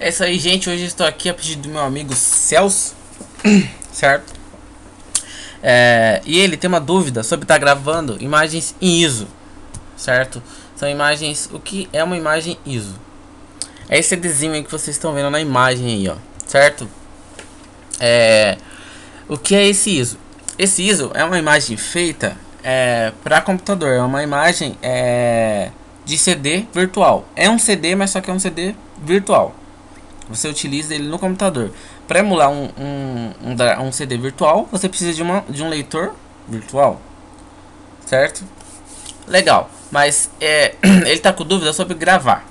É isso aí, gente. Hoje estou aqui a pedido do meu amigo Celso, certo? É, e ele tem uma dúvida sobre estar tá gravando imagens em ISO, certo? São imagens. O que é uma imagem ISO? É esse adesivo aí que vocês estão vendo na imagem aí, ó, certo? É, o que é esse ISO? Esse ISO é uma imagem feita é, para computador, é uma imagem é, de CD virtual. É um CD, mas só que é um CD virtual. Você utiliza ele no computador. Para emular um, um, um, um, CD virtual, você precisa de, uma, de um leitor virtual. Certo? Legal. Mas é, ele está com dúvida sobre gravar.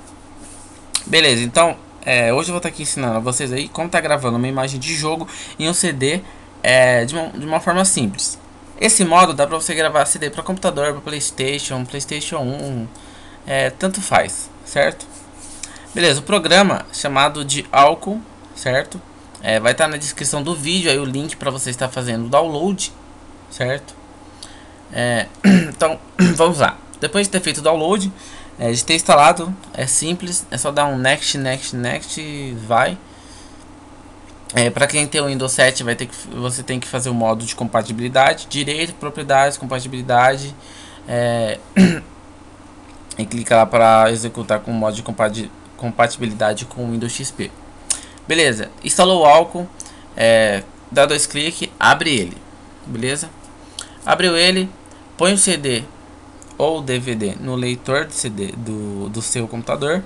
Beleza, então é, hoje eu vou estar tá aqui ensinando a vocês aí como tá gravando uma imagem de jogo em um CD é, de, uma, de uma forma simples. Esse modo dá para você gravar CD para computador, para PlayStation, PlayStation 1, é, tanto faz, certo? Beleza, o programa chamado de álcool, certo? É, vai estar tá na descrição do vídeo aí o link para você estar fazendo o download, certo? É, então, vamos lá. Depois de ter feito o download, é, de ter instalado, é simples, é só dar um next, next, next e vai. É, para quem tem o Windows 7, vai ter que, você tem que fazer o modo de compatibilidade, direito, propriedades, compatibilidade. É, e clica lá para executar com o modo de compatibilidade com o Windows XP. Beleza, instalou o álcool, é, dá dois cliques, abre ele, beleza? Abriu ele, põe o CD ou DVD no leitor de CD do, do seu computador.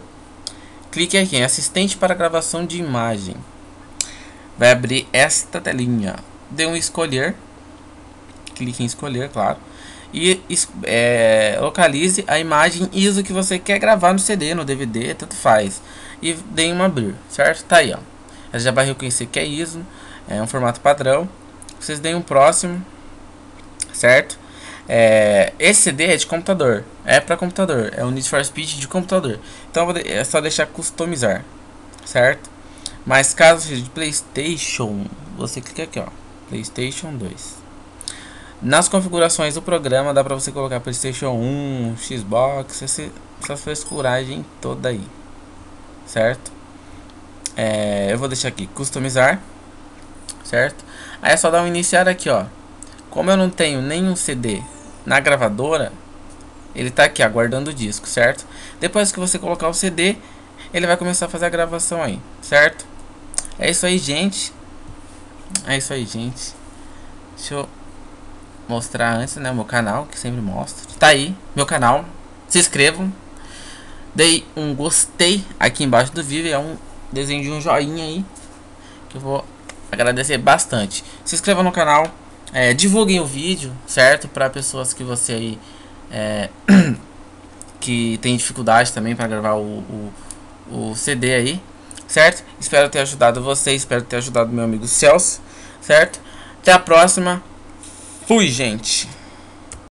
Clique aqui em assistente para gravação de imagem. Vai abrir esta telinha. Dê um escolher. Clique em escolher, claro e é, localize a imagem ISO que você quer gravar no CD, no DVD, tanto faz. E dê uma abrir, certo? Tá aí, ó. Ela já vai reconhecer que é ISO, é um formato padrão. Vocês deem um próximo, certo? É, esse CD é de computador, é para computador, é o Need for Speed de computador. Então é só deixar customizar, certo? Mas caso seja de PlayStation, você clica aqui, ó, PlayStation 2. Nas configurações do programa dá para você colocar PlayStation 1, Xbox, esse, essa frescuragem toda aí, certo? É, eu vou deixar aqui customizar, certo? Aí é só dar um iniciar aqui, ó. Como eu não tenho nenhum CD na gravadora, ele tá aqui aguardando o disco, certo? Depois que você colocar o CD, ele vai começar a fazer a gravação aí, certo? É isso aí, gente. É isso aí, gente. Deixa eu mostrar antes, né, o meu canal, que sempre mostro. Tá aí, meu canal. Se inscrevam. Dei um gostei aqui embaixo do vídeo, é um desenho de um joinha aí, que eu vou agradecer bastante. Se inscreva no canal, é, divulguem o vídeo, certo? Para pessoas que você aí é, que tem dificuldade também para gravar o, o, o CD aí, certo? Espero ter ajudado você, espero ter ajudado meu amigo Celso, certo? Até a próxima. Fui, gente.